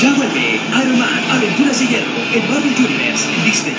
Ya vuelve Iron Man, Aventuras de Hierro, el Marvel Universe, Disney